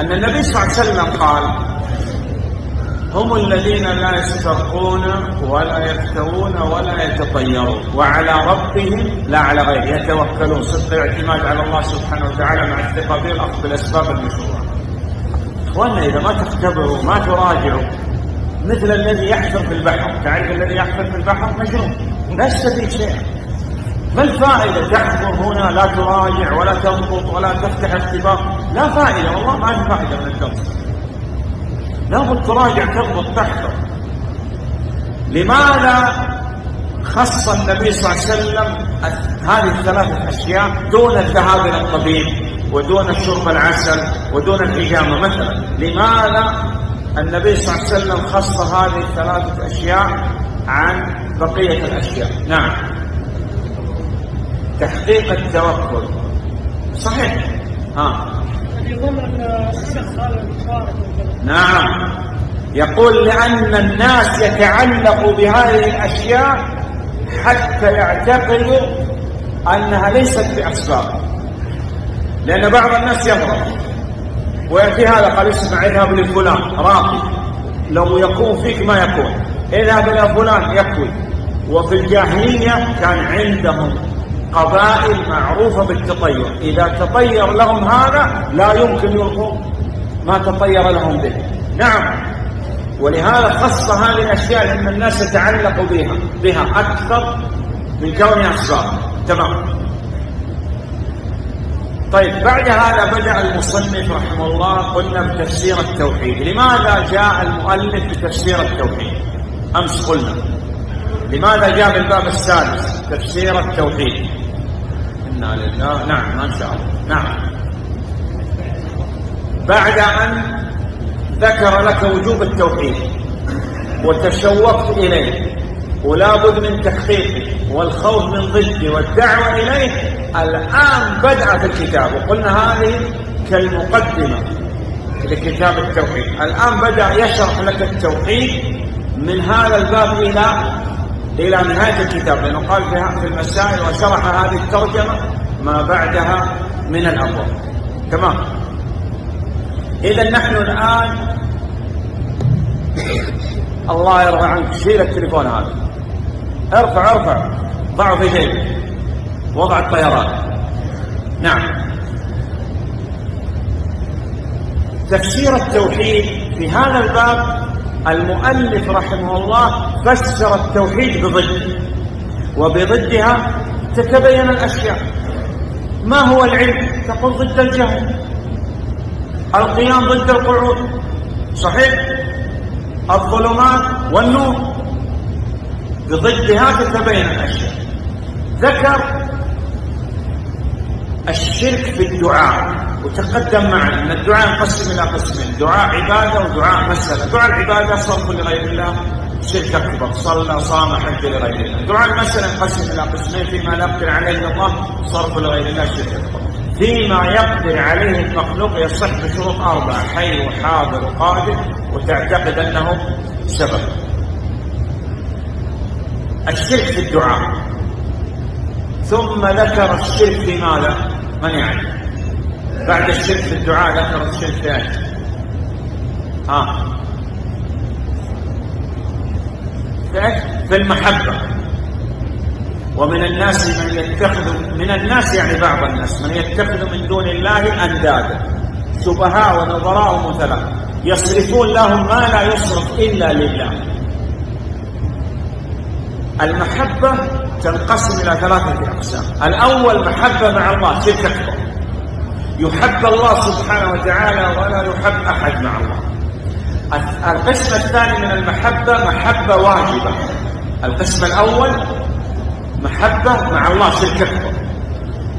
أن النبي صلى الله عليه وسلم قال هم الذين لا يسترقون ولا يفترون ولا يتطيرون وعلى ربهم لا على غيره يتوكلون. صدق الاعتماد على الله سبحانه وتعالى مع الثقة به الأخذ بالأسباب المشروعة إخواننا إذا ما تختبروا ما تراجعوا مثل الذي يحفر في البحر. تعرف الذي يحفر في البحر؟ مجنون. لا يستفيد شيئا ما الفائدة؟ تحفر هنا لا تراجع ولا تضبط ولا تفتح اختبار لا فائدة والله ما في فائدة من الدرس لابد تراجع تضبط تحفر لماذا خص النبي صلى الله عليه وسلم هذه الثلاثة أشياء دون الذهاب إلى الطبيب ودون شرب العسل ودون الحجامة مثلا؟ لماذا النبي صلى الله عليه وسلم خص هذه الثلاثة أشياء عن بقية الأشياء؟ نعم. تحقيق التوكل. صحيح. ها. نعم. يقول لأن الناس يتعلقوا بهذه الأشياء حتى يعتقدوا أنها ليست بأسباب. لأن بعض الناس يمرض. ويأتي هذا قال اسمع اذهب لفلان راقي. لو يكون فيك ما يكون اذهب إلى فلان يكوي وفي الجاهلية كان عندهم قبائل معروفة بالتطير. إذا تطير لهم هذا لا يمكن يلقوا ما تطير لهم به. نعم. ولهذا خص هذه الأشياء لأن الناس يتعلقوا بها بها أكثر من كونها أسباب تمام. طيب بعد هذا بدأ المصنف رحمه الله قلنا بتفسير التوحيد. لماذا جاء المؤلف بتفسير التوحيد؟ أمس قلنا. لماذا جاء بالباب السادس؟ تفسير التوحيد. إنا لله. نعم ما شاء الله. نعم. بعد أن ذكر لك وجوب التوحيد وتشوقت إليه ولا بد من تحقيقه والخوف من ضده والدعوة إليه الآن بدأ في الكتاب. وقلنا هذه كالمقدمة لكتاب التوحيد. الآن بدأ يشرح لك التوحيد من هذا الباب إلى إلى نهاية الكتاب لأنه قال في المسائل وشرح هذه الترجمة ما بعدها من الأبواب تمام؟ إذا نحن الآن الله يرضى عنك شيل التليفون هذا. ارفع ارفع. ضعه في جيبك. وضع الطيران نعم. تفسير التوحيد في هذا الباب المؤلف رحمه الله فسر التوحيد بضد وبضدها تتبين الأشياء. ما هو العلم؟ تقول ضد الجهل. القيام ضد القعود. صحيح؟ الظلمات والنور. بضدها تتبين الأشياء. ذكر الشرك في الدعاء وتقدم معنا أن الدعاء ينقسم إلى قسمين. دعاء عبادة ودعاء مسألة. دعاء العبادة صرف لغير الله شرك أكبر. صلى صام حج لغير الله. دعاء المسألة ينقسم إلى قسمين. فيما لا يقدر عليه الله صرف لغير الله شرك أكبر. فيما يقدر عليه المخلوق يصح بشروط أربعة حي وحاضر وقادر وتعتقد أنه سبب. الشرك في الدعاء. ثم ذكر الشرك في ماذا؟ من يعرف بعد الشرك في الدعاء ذكر الشرك إيش ها. في المحبة. ومن الناس من يتخذ من الناس يعني بعض الناس من يتخذ من دون الله أندادا. شبهاء ونظراء ومثلا يصرفون لهم ما لا يصرف إلا لله. المحبة تنقسم إلى ثلاثة أقسام. الأول محبة مع الله شرك أكبر. يحب الله سبحانه وتعالى ولا يحب أحد مع الله. القسم الثاني من المحبة محبة واجبة. القسم الأول محبة مع الله شرك أكبر.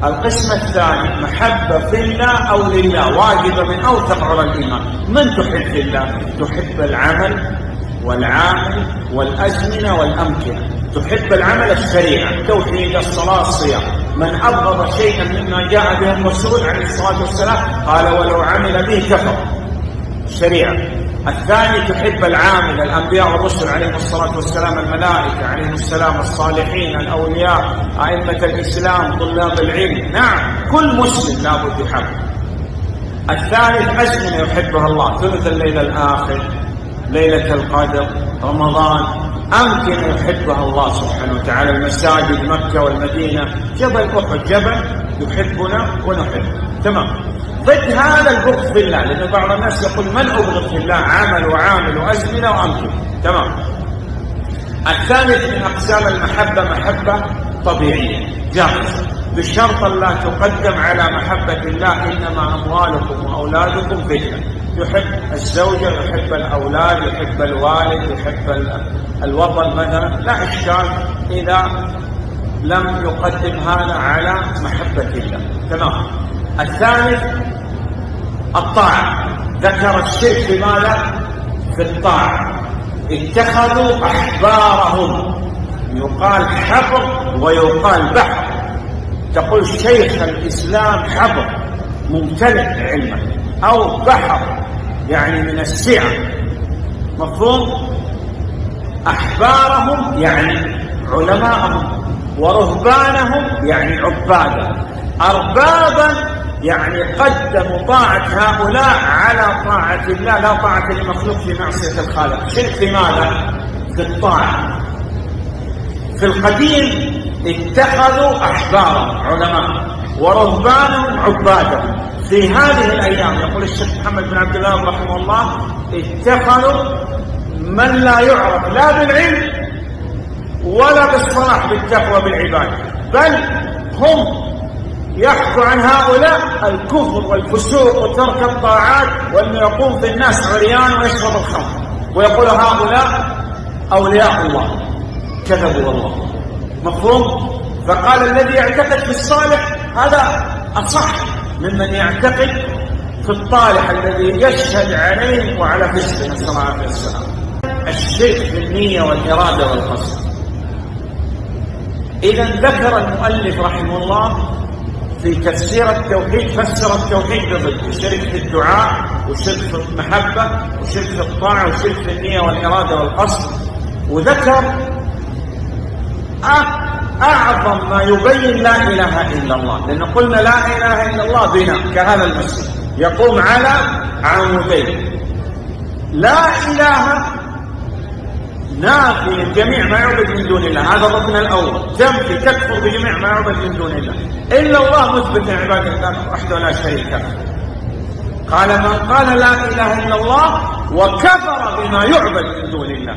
القسم الثاني محبة في الله أو لله واجبة من أوثق على الإيمان. من تحب الله؟ تحب العمل والعامل والأزمنة والأمكنة. تحب العمل الشريعة توحيد الصلاة الصيام. من أبغض شيئا مما جاء به الرسول عليه الصلاة والسلام قال ولو عمل به كفر. شريعة الثاني تحب العامل الأنبياء والرسل عليهم الصلاة والسلام الملائكة عليهم السلام الصالحين الأولياء أئمة الإسلام طلاب العلم. نعم كل مسلم لابد يحب. الثالث أزمنة يحبها الله. ثلث الليل الآخر ليلة القدر رمضان. أمكنة يحبها الله سبحانه وتعالى. المساجد مكة والمدينة جبل أحد جبل يحبنا ونحب. تمام. ضد هذا البغض في الله لأن بعض الناس يقول من أبغض في الله؟ عمل وعامل وأزمنة وأمكنة تمام. الثالث من أقسام المحبة محبة طبيعية. جائزة بشرط لا تقدم على محبة الله إنما أموالكم وأولادكم فتنة. يحب الزوجة يحب الأولاد يحب الوالد يحب الوطن مثلا. لا إشكال إذا لم يقدم هذا على محبة الله. تمام. الثالث الطاعة. ذكر الشرك في ماذا؟ في الطاعة. اتخذوا أحبارهم. يقال حبر ويقال بحر. تقول شيخ الإسلام حبر ممتلئ علما أو بحر يعني من السعة مفهوم؟ أحبارهم يعني علماءهم ورهبانهم يعني عبادا أربابا يعني قدموا طاعة هؤلاء على طاعة الله لا طاعة لمخلوق في معصية الخالق. شرك في ماذا؟ في الطاعة. في القديم اتخذوا أحبارا علماء ورهبانهم عبادا. في هذه الأيام يقول الشيخ محمد بن عبد الله رحمه الله اتخذوا من لا يعرف لا بالعلم ولا بالصلاح بالتقوى بالعبادة. بل هم يحكو عن هؤلاء الكفر والفسوق وترك الطاعات وأنه يقوم في الناس عريان ويشرب الخمر. ويقول هؤلاء أولياء الله كذبوا الله مفهوم؟ فقال الذي يعتقد في الصالح هذا أصح ممن يعتقد في الطالح الذي يشهد عليه وعلى فسقه نسأل الله عليه والسلام الشرك في النية والإرادة والقصد. إذا ذكر المؤلف رحمه الله في تفسير التوحيد فسر التوحيد بضد الشرك في الدعاء وشرك في المحبة وشرك في الطاعة وشرك في النية والإرادة والقصد. وذكر أعظم ما يبين لا إله إلا الله. لأن قلنا لا إله إلا الله بناء كهذا المسجد. يقوم على عمودين. لا إله نافي جميع ما يعبد من دون الله. هذا الركن الأول. تنفي تكفر بجميع ما يعبد من دون الله. إلا الله مثبت عبادة الله وحده لا شريك له. قال من قال لا إله إلا الله وكفر بما يعبد من دون الله.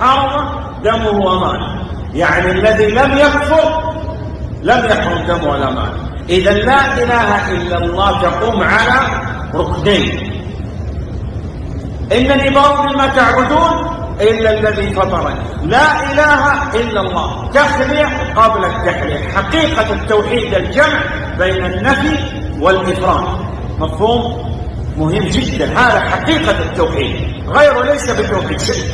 حرم دمه وماله. يعني الذي لم يكفر لم يحرم دمه ولا ماله إذا لا إله إلا الله تقوم على ركنين. إنني بار بما تعبدون إلا الذي فطرني. لا إله إلا الله. تخلية قبل التحلية حقيقة التوحيد الجمع بين النفي والإفراد. مفهوم؟ مهم جدا. هذا حقيقة التوحيد. غيره ليس بتوحيد شيء.